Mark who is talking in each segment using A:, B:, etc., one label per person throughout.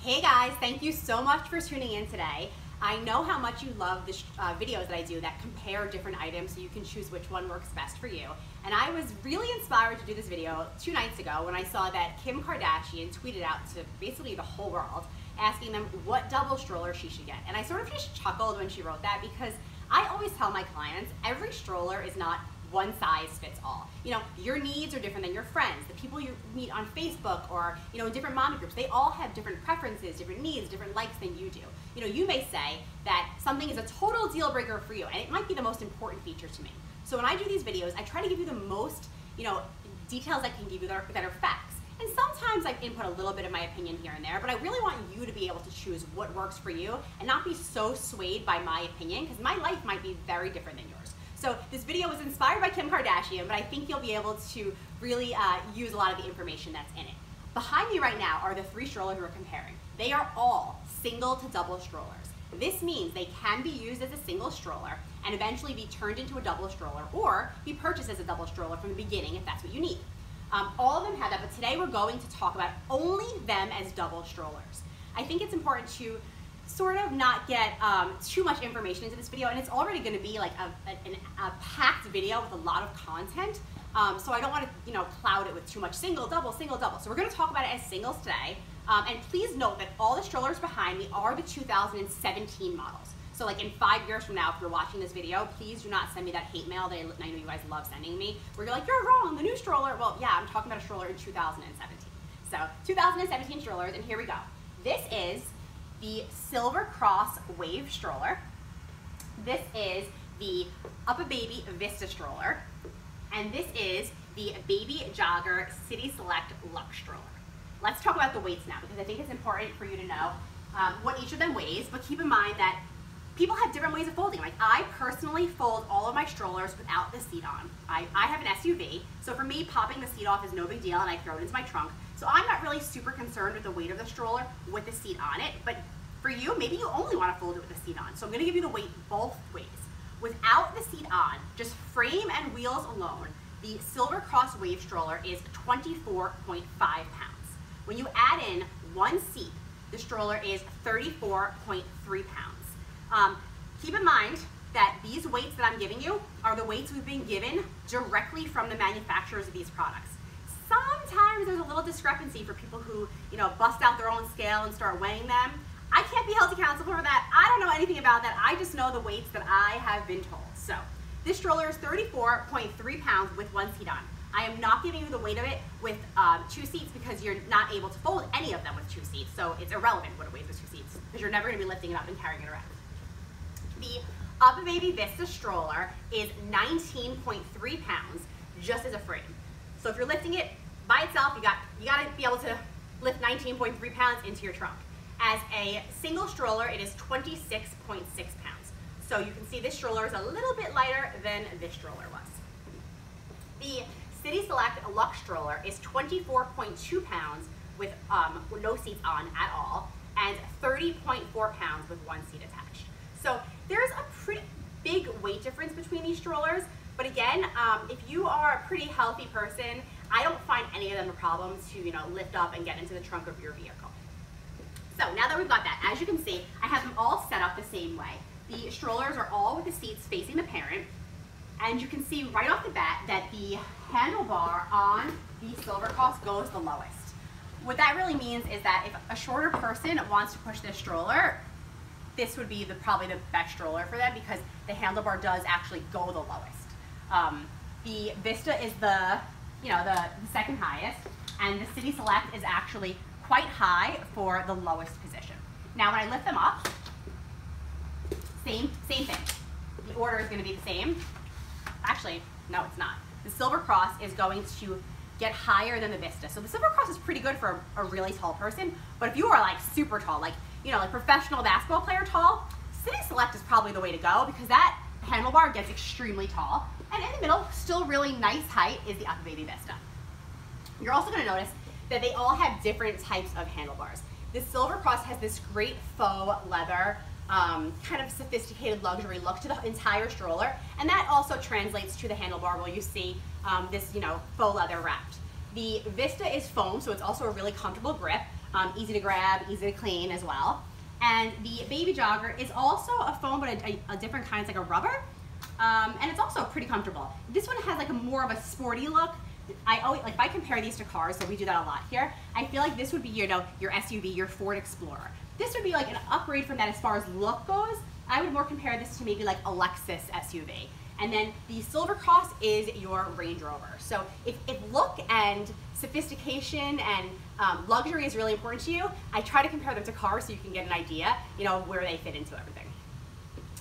A: Hey guys, thank you so much for tuning in today. I know how much you love the uh, videos that I do that compare different items so you can choose which one works best for you. And I was really inspired to do this video two nights ago when I saw that Kim Kardashian tweeted out to basically the whole world asking them what double stroller she should get. And I sort of just chuckled when she wrote that because I always tell my clients every stroller is not one size fits all. You know, your needs are different than your friends. The people you meet on Facebook or, you know, in different mommy groups, they all have different preferences, different needs, different likes than you do. You know, you may say that something is a total deal breaker for you, and it might be the most important feature to me. So when I do these videos, I try to give you the most, you know, details I can give you that are, that are facts. And sometimes I input a little bit of my opinion here and there, but I really want you to be able to choose what works for you and not be so swayed by my opinion, because my life might be very different than yours. So this video was inspired by Kim Kardashian, but I think you'll be able to really uh, use a lot of the information that's in it. Behind me right now are the three strollers we're comparing. They are all single to double strollers. This means they can be used as a single stroller and eventually be turned into a double stroller or be purchased as a double stroller from the beginning if that's what you need. Um, all of them have that, but today we're going to talk about only them as double strollers. I think it's important to sort of not get um, too much information into this video and it's already going to be like a, a, a, packed video with a lot of content. Um, so I don't want to you know cloud it with too much single double single double. So we're going to talk about it as singles today. Um, and please note that all the strollers behind me are the 2017 models. So like in five years from now if you're watching this video please do not send me that hate mail. That I know you guys love sending me where you're like you're wrong the new stroller. Well yeah I'm talking about a stroller in 2017 so 2017 strollers and here we go. This is the Silver Cross Wave Stroller. This is the UPPAbaby Vista Stroller. And this is the Baby Jogger City Select Lux Stroller. Let's talk about the weights now because I think it's important for you to know um, what each of them weighs, but keep in mind that people have different ways of folding. Like I personally fold all of my strollers without the seat on. I, I have an SUV, so for me, popping the seat off is no big deal and I throw it into my trunk. So I'm not really super concerned with the weight of the stroller with the seat on it, but for you, maybe you only want to fold it with the seat on. So I'm going to give you the weight both ways. Without the seat on, just frame and wheels alone, the Silver Cross Wave stroller is 24.5 pounds. When you add in one seat, the stroller is 34.3 pounds. Um, keep in mind that these weights that I'm giving you are the weights we've been given directly from the manufacturers of these products sometimes there's a little discrepancy for people who, you know, bust out their own scale and start weighing them. I can't be held accountable for that. I don't know anything about that. I just know the weights that I have been told. So this stroller is 34.3 pounds with one seat on. I am not giving you the weight of it with um, two seats because you're not able to fold any of them with two seats. So it's irrelevant what it weighs with two seats because you're never going to be lifting it up and carrying it around. The UPPAbaby Vista stroller is 19.3 pounds just as a frame. So if you're lifting it by itself, you got you got to be able to lift 19.3 pounds into your trunk. As a single stroller, it is 26.6 pounds. So you can see this stroller is a little bit lighter than this stroller was. The City Select Lux stroller is 24.2 pounds with um, no seats on at all and 30.4 pounds with one seat attached. So there's a pretty big weight difference between these strollers, but again, um, if you are a pretty healthy person, I don't find any of them a problem to you know lift up and get into the trunk of your vehicle. So now that we've got that, as you can see, I have them all set up the same way. The strollers are all with the seats facing the parent, and you can see right off the bat that the handlebar on the Silver Cross goes the lowest. What that really means is that if a shorter person wants to push this stroller, this would be the, probably the best stroller for them because the handlebar does actually go the lowest. Um, the Vista is the, you know, the, the second highest, and the City Select is actually quite high for the lowest position. Now when I lift them up, same, same thing. The order is going to be the same. Actually, no, it's not. The Silver Cross is going to get higher than the Vista. So the Silver Cross is pretty good for a, a really tall person, but if you are like super tall, like, you know, like professional basketball player tall, City Select is probably the way to go because that handlebar gets extremely tall. And in the middle, still really nice height, is the UPPAbaby Vista. You're also going to notice that they all have different types of handlebars. The Silver Cross has this great faux leather, um, kind of sophisticated luxury look to the entire stroller, and that also translates to the handlebar where you see um, this, you know, faux leather wrapped. The Vista is foam, so it's also a really comfortable grip. um, easy to grab, easy to clean as well. And the baby jogger is also a foam, but a, a, a different kind, it's like a rubber. Um, and it's also pretty comfortable. This one has like a more of a sporty look. I always, like if I compare these to cars, so we do that a lot here, I feel like this would be, you know, your SUV, your Ford Explorer. This would be like an upgrade from that as far as look goes. I would more compare this to maybe like a Lexus SUV. And then the Silver Cross is your Range Rover. So if, if look and sophistication and um, luxury is really important to you, I try to compare them to cars so you can get an idea, you know, where they fit into everything.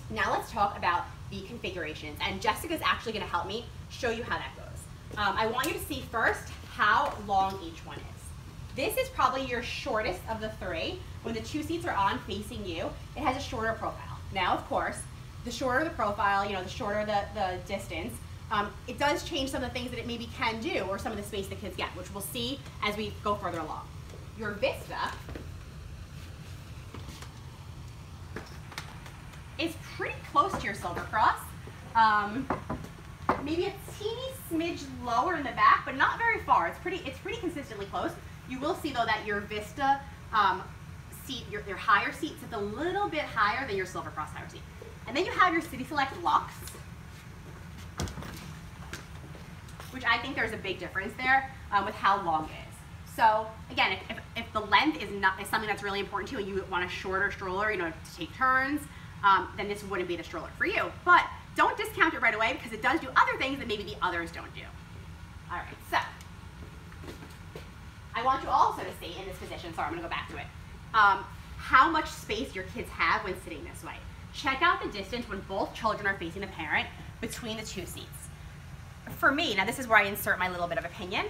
A: Now let's talk about the configurations. And Jessica's actually gonna help me show you how that goes. Um, I want you to see first how long each one is. This is probably your shortest of the three. When the two seats are on facing you, it has a shorter profile. Now, of course, the shorter the profile, you know, the shorter the, the distance, um, it does change some of the things that it maybe can do or some of the space the kids get, which we'll see as we go further along. Your Vista is pretty close to your Silver Cross. Um, maybe a teeny smidge lower in the back, but not very far. It's pretty, it's pretty consistently close. You will see though that your Vista um, seat, your, your higher seat sits a little bit higher than your Silver Cross higher seat. And then you have your City Select Lux, which I think there's a big difference there um, with how long it is. So again, if, if, if, the length is not is something that's really important to you and you want a shorter stroller, you know, to take turns, um, then this wouldn't be the stroller for you. But don't discount it right away because it does do other things that maybe the others don't do. All right, so I want you also to see in this position, sorry, I'm gonna go back to it, um, how much space your kids have when sitting this way. Check out the distance when both children are facing the parent between the two seats. For me, now this is where I insert my little bit of opinion,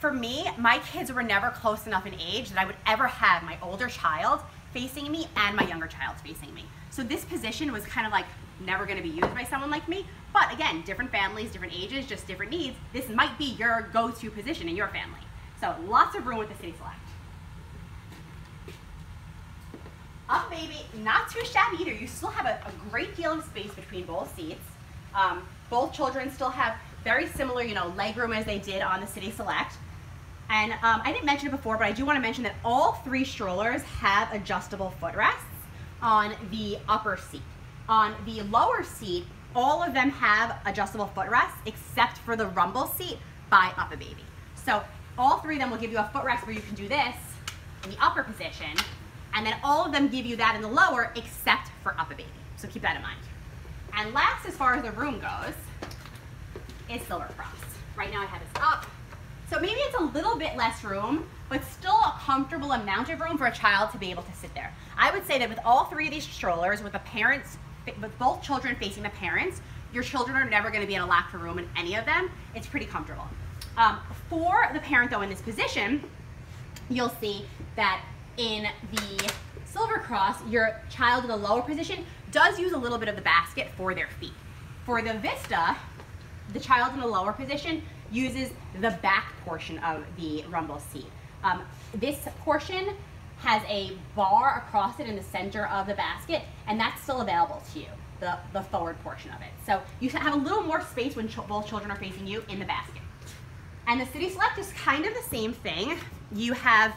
A: for me, my kids were never close enough in age that I would ever have my older child facing me and my younger child facing me. So this position was kind of like never gonna be used by someone like me. But again, different families, different ages, just different needs. This might be your go-to position in your family. So lots of room with the City Select. UPPAbaby, not too shabby either. You still have a, a great deal of space between both seats. Um, both children still have very similar, you know, legroom as they did on the City Select. And um, I didn't mention it before, but I do want to mention that all three strollers have adjustable footrests on the upper seat. On the lower seat, all of them have adjustable footrests except for the rumble seat by UPPAbaby. So all three of them will give you a footrest where you can do this in the upper position, and then all of them give you that in the lower except for UPPAbaby. So keep that in mind. And last, as far as the room goes, is Silver Cross. Right now I have this up. So maybe it's a little bit less room, but still a comfortable amount of room for a child to be able to sit there. I would say that with all three of these strollers, with the parents, with both children facing the parents, your children are never gonna be in a lack of room in any of them. It's pretty comfortable. Um, for the parent though in this position, you'll see that in the Silver Cross, your child in the lower position does use a little bit of the basket for their feet. For the Vista, the child in the lower position uses the back portion of the rumble seat. Um, this portion has a bar across it in the center of the basket, and that's still available to you, the, the forward portion of it. So you have a little more space when ch both children are facing you in the basket. And the City Select is kind of the same thing. You have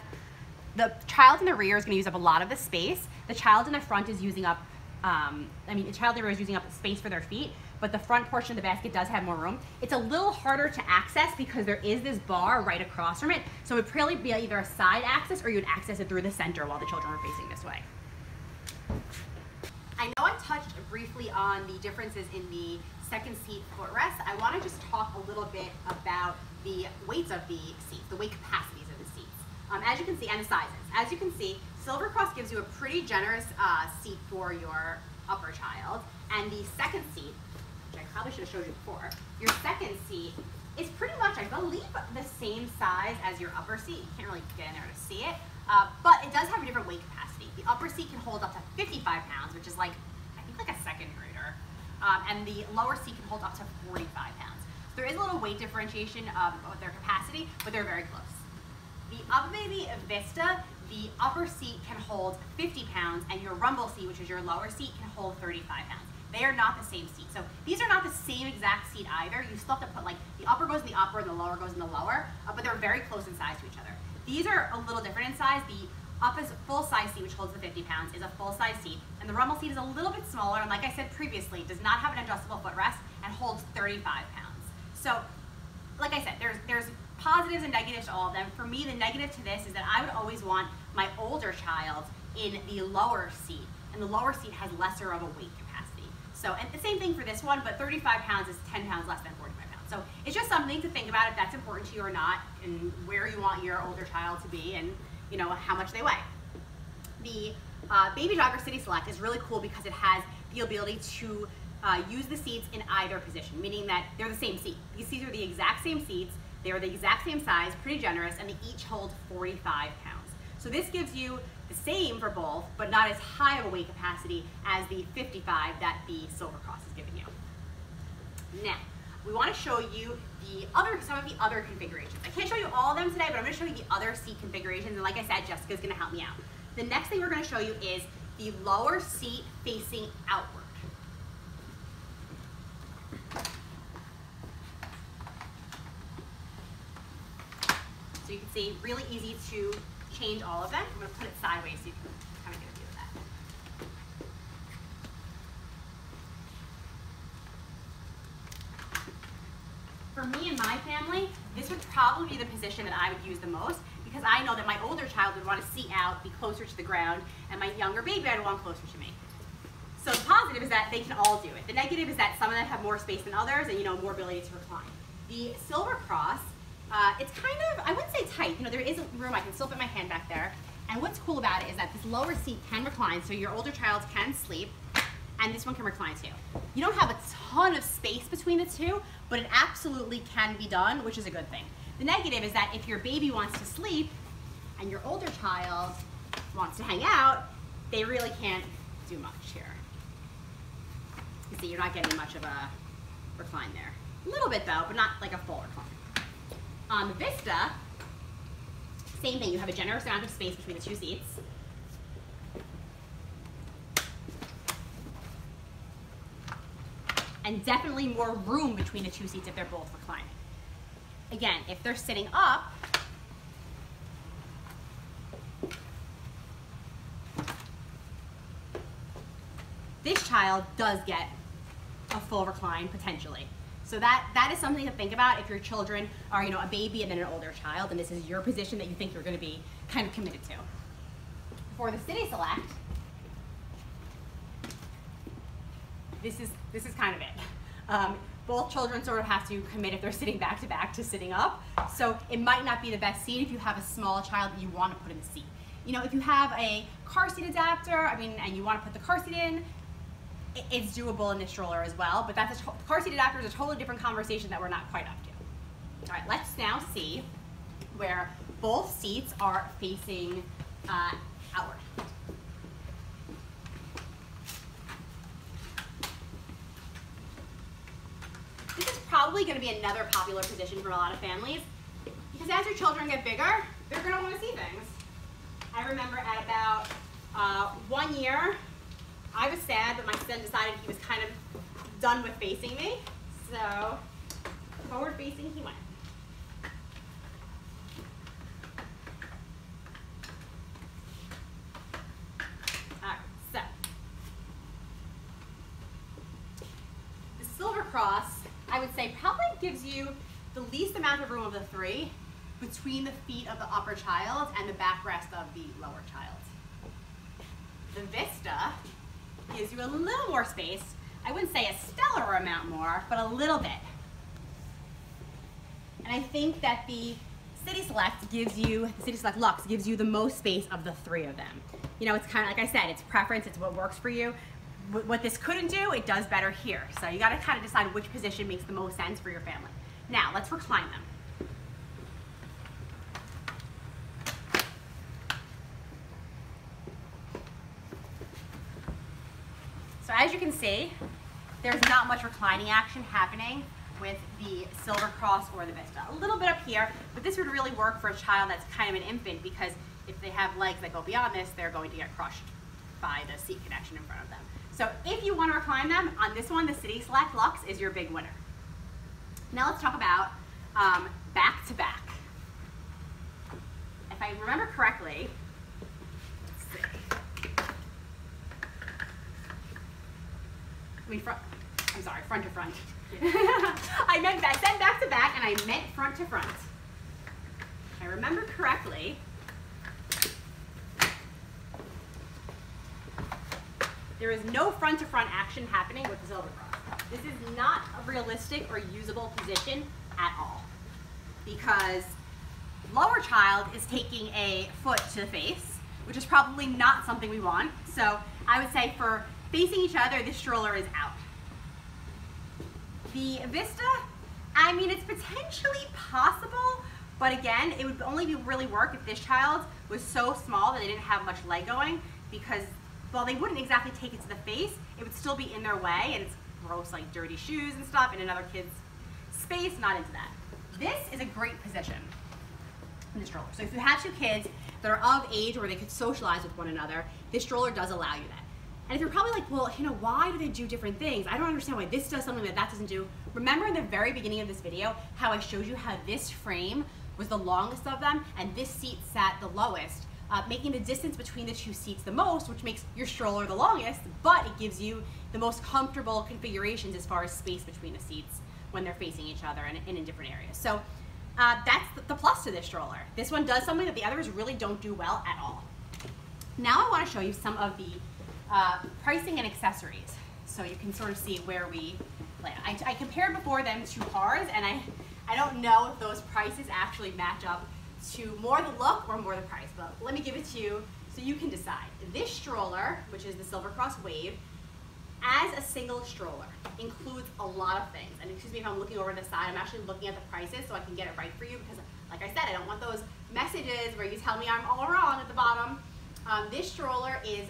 A: the child in the rear is going to use up a lot of the space. The child in the front is using up, um, I mean, the child the is using up space for their feet, but the front portion of the basket does have more room. It's a little harder to access because there is this bar right across from it, so it would probably be either a side access or you'd access it through the center while the children are facing this way. I know I touched briefly on the differences in the second seat footrest. I want to just talk a little bit about the weights of the seats, the weight capacities of the seats. Um, as you can see, and the sizes. As you can see, Silver Cross gives you a pretty generous uh, seat for your upper child, and the second seat which I probably should have showed you before. Your second seat is pretty much, I believe, the same size as your upper seat. You can't really get in there to see it, uh, but it does have a different weight capacity. The upper seat can hold up to 55 pounds, which is like, I think like a second grader, um, and the lower seat can hold up to 45 pounds. So there is a little weight differentiation um, with their capacity, but they're very close. The UPPAbaby Vista, the upper seat can hold 50 pounds, and your rumble seat, which is your lower seat, can hold 35 pounds. They are not the same seat. So these are not the same exact seat either. You still have to put like, the upper goes in the upper and the lower goes in the lower, uh, but they're very close in size to each other. These are a little different in size. The up full size seat, which holds the 50 pounds, is a full size seat. And the rumble seat is a little bit smaller, and like I said previously, does not have an adjustable footrest and holds 35 pounds. So, like I said, there's, there's positives and negatives to all of them. For me, the negative to this is that I would always want my older child in the lower seat, and the lower seat has lesser of a weight capacity. So, and the same thing for this one, but 35 pounds is 10 pounds less than 45 pounds. So it's just something to think about if that's important to you or not, and where you want your older child to be, and you know how much they weigh. The uh, Baby Jogger City Select is really cool because it has the ability to uh, use the seats in either position, meaning that they're the same seat. These seats are the exact same seats, they are the exact same size, pretty generous, and they each hold 45 pounds. So this gives you the same for both, but not as high of a weight capacity as the 55 that the Silver Cross is giving you. Now, we want to show you the other, some of the other configurations. I can't show you all of them today, but I'm going to show you the other seat configurations, and like I said, Jessica's going to help me out. The next thing we're going to show you is the lower seat facing outward. So you can see, really easy to change all of them. I'm going to put it sideways so you can kind of get a view of that. For me and my family, this would probably be the position that I would use the most because I know that my older child would want to see out, be closer to the ground, and my younger baby I'd want closer to me. So the positive is that they can all do it. The negative is that some of them have more space than others and you know more ability to recline. The Silver Cross uh, it's kind of, I wouldn't say tight, you know, there is room, I can still fit my hand back there. And what's cool about it is that this lower seat can recline, so your older child can sleep, and this one can recline too. You don't have a ton of space between the two, but it absolutely can be done, which is a good thing. The negative is that if your baby wants to sleep, and your older child wants to hang out, they really can't do much here. You see, you're not getting much of a recline there. A little bit though, but not like a full recline. On the Vista, same thing, you have a generous amount of space between the two seats. And definitely more room between the two seats if they're both reclining. Again, if they're sitting up, this child does get a full recline potentially. So that, that is something to think about if your children are, you know, a baby and then an older child, and this is your position that you think you're gonna be kind of committed to. For the City Select, this is, this is kind of it. Um, both children sort of have to commit if they're sitting back to back to sitting up. So it might not be the best seat if you have a small child that you want to put in the seat. You know, if you have a car seat adapter, I mean, and you want to put the car seat in, it's doable in this stroller as well, but that's a car seat adapter is a totally different conversation that we're not quite up to. All right, let's now see where both seats are facing uh, outward. This is probably going to be another popular position for a lot of families because as your children get bigger, they're going to want to see things. I remember at about uh, one year, I was sad, but my son decided he was kind of done with facing me. So forward facing he went. Alright, so the Silver Cross, I would say probably gives you the least amount of room of the three between the feet of the upper child and the backrest of the lower child. The Vista gives you a little more space. I wouldn't say a stellar amount more, but a little bit. And I think that the City Select gives you, the City Select Lux gives you the most space of the three of them. You know, it's kind of, like I said, it's preference, it's what works for you. What this couldn't do, it does better here. So you gotta kind of decide which position makes the most sense for your family. Now, let's recline them. As you can see, there's not much reclining action happening with the Silver Cross or the Vista. A little bit up here, but this would really work for a child that's kind of an infant because if they have legs that go beyond this, they're going to get crushed by the seat connection in front of them. So if you want to recline them, on this one, the City Select Lux is your big winner. Now let's talk about um, back to back. I if I remember correctly, I mean, front, I'm sorry, front to front. I meant that, said back to back, and I meant front to front. If I remember correctly, there is no front to front action happening with the Silver Cross. This is not a realistic or usable position at all because lower child is taking a foot to the face, which is probably not something we want. So I would say for facing each other, this stroller is out. The Vista, I mean, it's potentially possible, but again, it would only be really work if this child was so small that they didn't have much leg going because while they wouldn't exactly take it to the face, it would still be in their way and it's gross like dirty shoes and stuff in another kid's space, not into that. This is a great position in the stroller. So if you have two kids that are of age where they could socialize with one another, this stroller does allow you that. And if you're probably like, well, you know, why do they do different things? I don't understand why this does something that that doesn't do. Remember in the very beginning of this video how I showed you how this frame was the longest of them and this seat sat the lowest, uh, making the distance between the two seats the most, which makes your stroller the longest, but it gives you the most comfortable configurations as far as space between the seats when they're facing each other and, and in different areas. So uh, that's the plus to this stroller. This one does something that the others really don't do well at all. Now I want to show you some of the uh, pricing and accessories. So you can sort of see where we I, I compared before them to cars, and I, I don't know if those prices actually match up to more the look or more the price, but let me give it to you so you can decide. This stroller, which is the Silver Cross Wave, as a single stroller includes a lot of things. And excuse me if I'm looking over the side, I'm actually looking at the prices so I can get it right for you because like I said, I don't want those messages where you tell me I'm all wrong at the bottom. Um, this stroller is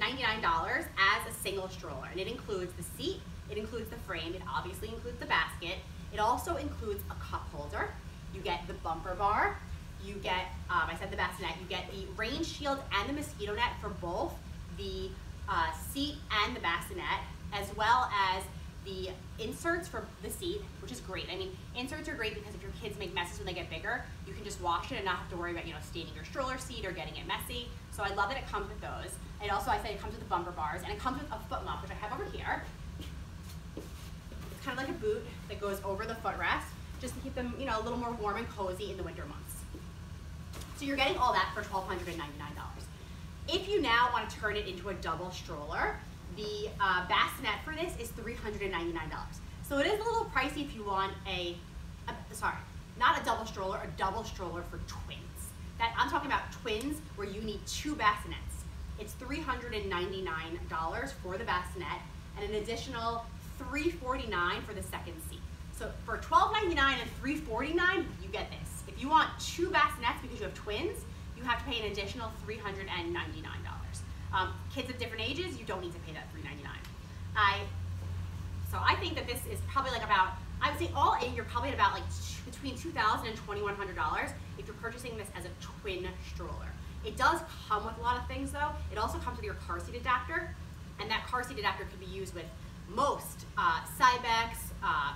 A: $1,299 as a single stroller. And it includes the seat, it includes the frame, it obviously includes the basket. It also includes a cup holder. You get the bumper bar. You get, um, I said the bassinet, you get the rain shield and the mosquito net for both the uh, seat and the bassinet, as well as the inserts for the seat, which is great. I mean, inserts are great because if your kids make messes when they get bigger, you can just wash it and not have to worry about, you know, staining your stroller seat or getting it messy. So I love that it comes with those. And also I said it comes with the bumper bars and it comes with a foot mop, which I have over here. It's kind of like a boot that goes over the footrest just to keep them, you know, a little more warm and cozy in the winter months. So you're getting all that for $1,299. If you now want to turn it into a double stroller, the uh, bassinet for this is $399. So it is a little pricey if you want a, a, sorry, not a double stroller, a double stroller for twins. That I'm talking about twins where you need two bassinets. It's $399 for the bassinet and an additional 349 for the second seat. So for $12.99 and 349, you get this. If you want two bassinets because you have twins, you have to pay an additional $399. Um, kids of different ages, you don't need to pay that 399. I, so I think that this is probably like about, I would say all in, you're probably at about like between $2,000 and $2,100 if you're purchasing this as a twin stroller. It does come with a lot of things though. It also comes with your car seat adapter, and that car seat adapter can be used with most uh, Cybex, uh,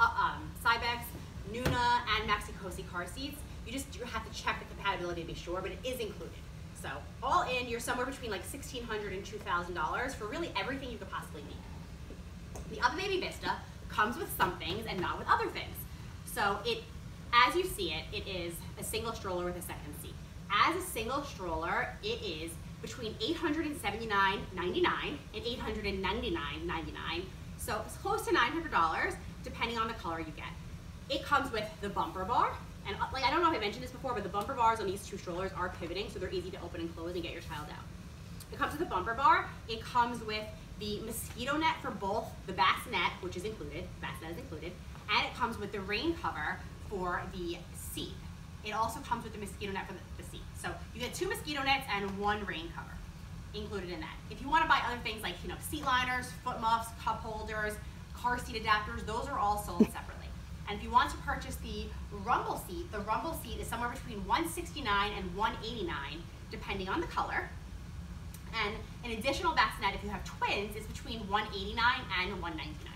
A: uh, um, Cybex, Nuna, and Maxi-Cosi car seats. You just you have to check the compatibility to be sure, but it is included. So all in, you're somewhere between like $1,600 and $2,000 for really everything you could possibly need. The UPPAbaby Vista comes with some things and not with other things. So it, as you see it, it is a single stroller with a second seat. As a single stroller, it is between $879.99 and $899.99. So it's close to $900 depending on the color you get. It comes with the bumper bar, and uh, like I don't know if I mentioned this before, but the bumper bars on these two strollers are pivoting, so they're easy to open and close and get your child out. It comes with a bumper bar. It comes with the mosquito net for both the bassinet, which is included, bassinet is included, and it comes with the rain cover for the seat. It also comes with the mosquito net for the, seat. So you get two mosquito nets and one rain cover included in that. If you want to buy other things like you know seat liners, foot muffs, cup holders, car seat adapters, those are all sold separately. And if you want to purchase the rumble seat, the rumble seat is somewhere between 169 and 189 depending on the color. And an additional bassinet, if you have twins, is between 189 and 199.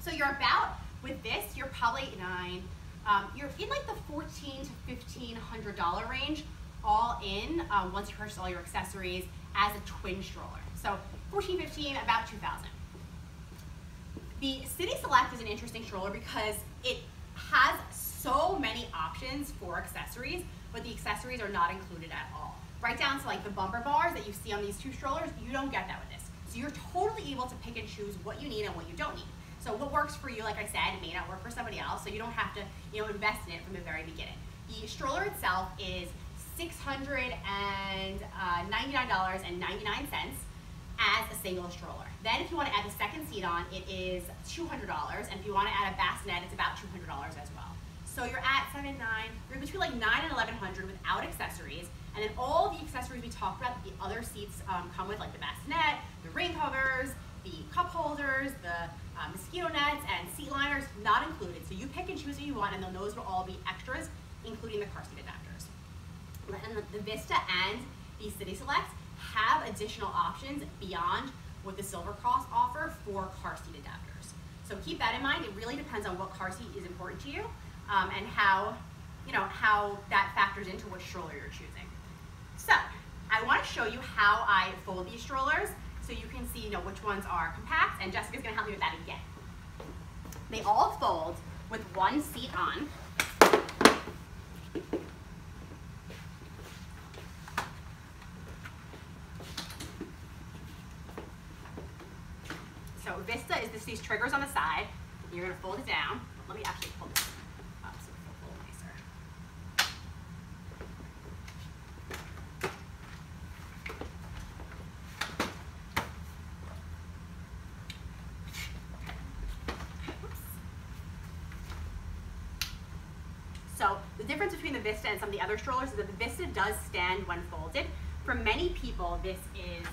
A: So you're about, with this, you're probably 9, um, you're in like the 14 to 1500 dollar range all in um, once you purchase all your accessories as a twin stroller. So 14, 15, about 2000. The City Select is an interesting stroller because it has so many options for accessories, but the accessories are not included at all. Right down to like the bumper bars that you see on these two strollers, you don't get that with this. So you're totally able to pick and choose what you need and what you don't need. So what works for you, like I said, may not work for somebody else, so you don't have to you know, invest in it from the very beginning. The stroller itself is $699.99 as a single stroller. Then if you want to add the second seat on, it is $200, and if you want to add a bassinet, it's about $200 as well. So you're at seven, nine, you're between like nine and 1100 without accessories, and then all the accessories we talked about the other seats um, come with, like the bassinet, the rain covers, the cup holders, the mosquito nets, and seat liners, not included. So you pick and choose what you want, and then those will all be extras, including the car seat adapters. And the, Vista and the City Select have additional options beyond what the Silver Cross offer for car seat adapters. So keep that in mind. It really depends on what car seat is important to you um, and how, you know, how that factors into what stroller you're choosing. So I want to show you how I fold these strollers so you can see, you know, which ones are compact, and Jessica's to help me with that again. They all fold with one seat on. So Vista is this, these triggers on the side. You're to fold it down. Let me actually pull this up so it's a little nicer. Oops. So the difference between other strollers is that the Vista does stand when folded. For many people, this is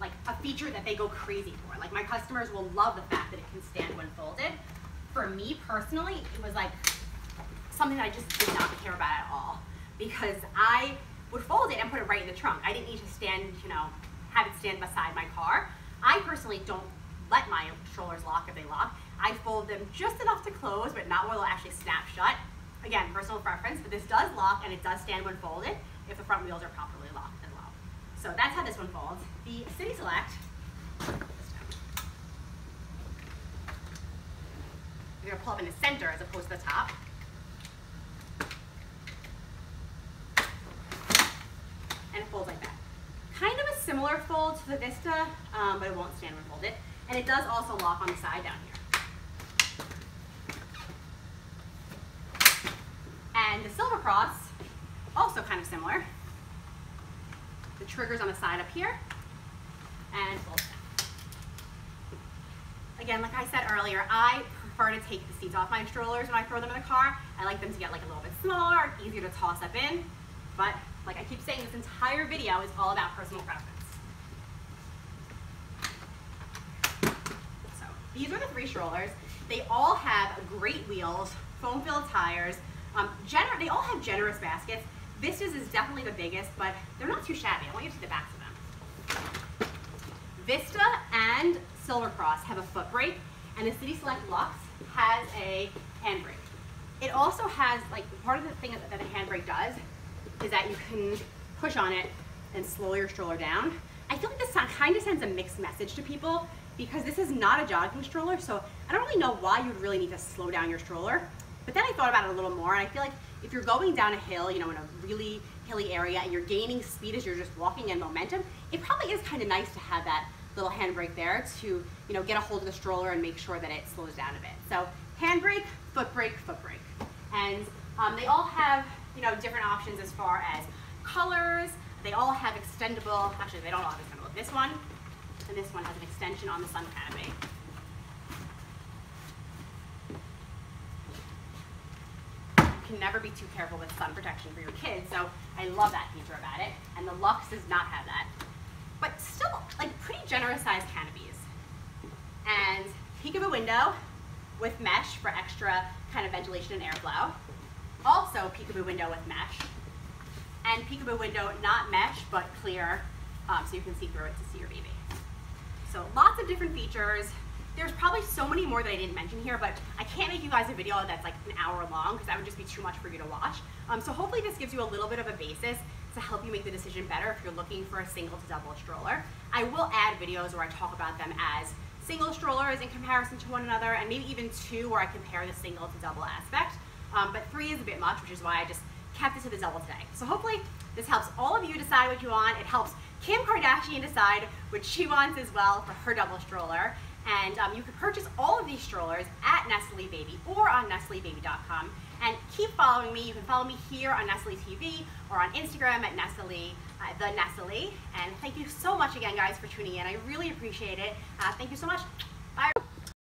A: like a feature that they go crazy for. Like my customers will love the fact that it can stand when folded. For me personally, it was like something that I just did not care about at all because I would fold it and put it right in the trunk. I didn't need to stand, you know, have it stand beside my car. I personally don't let my strollers lock if they lock. I fold them just enough to close, but not where they'll actually. Again, personal preference, but this does lock and it does stand when folded if the front wheels are properly locked as well. So that's how this one folds. The City Select, you're gonna pull up in the center as opposed to the top. And it folds like that. Kind of a similar fold to the Vista, um, but it won't stand when folded. And it does also lock on the side down here. And the Silver Cross, also kind of similar. The trigger's on the side up here, and. Again, like I said earlier, I prefer to take the seats off my strollers when I throw them in the car. I like them to get like a little bit smaller, easier to toss up in. But like I keep saying, this entire video is all about personal preference. So these are the three strollers. They all have great wheels, foam-filled tires. Um, they all have generous baskets. Vista's is definitely the biggest, but they're not too shabby. I want you to see the backs of them. Vista and Silver Cross have a foot brake, and the City Select Lux has a handbrake. It also has, like, part of the thing that the handbrake does is that you can push on it and slow your stroller down. I feel like this kind of sends a mixed message to people because this is not a jogging stroller, so I don't really know why you'd really need to slow down your stroller. But then I thought about it a little more, and I feel like if you're going down a hill, you know, in a really hilly area, and you're gaining speed as you're just walking and momentum, it probably is kind of nice to have that little handbrake there to, you know, get a hold of the stroller and make sure that it slows down a bit. So handbrake, foot brake, foot brake. And um, they all have, you know, different options as far as colors. They all have extendable, actually they don't all have extendable. This one and this one has an extension on the sun canopy. Can never be too careful with sun protection for your kids, so I love that feature about it. And the Lux does not have that. But still, like pretty generous sized canopies. And peekaboo window with mesh for extra kind of ventilation and airflow. Also peekaboo window with mesh. And peekaboo window, not mesh, but clear, um, so you can see through it to see your baby. So lots of different features. There's probably so many more that I didn't mention here, but I can't make you guys a video that's like an hour long because that would just be too much for you to watch. Um, so hopefully this gives you a little bit of a basis to help you make the decision better if you're looking for a single to double stroller. I will add videos where I talk about them as single strollers in comparison to one another, and maybe even two where I compare the single to double aspect. Um, but three is a bit much, which is why I just kept it to the double today. So hopefully this helps all of you decide what you want. It helps Kim Kardashian decide what she wants as well for her double stroller. And um, you can purchase all of these strollers at NessaLee Baby or on NessaLeeBaby.com. And keep following me. You can follow me here on NessaLee TV or on Instagram at NessaLee, uh, the NessaLee. And thank you so much again, guys, for tuning in. I really appreciate it. Uh, thank you so much. Bye.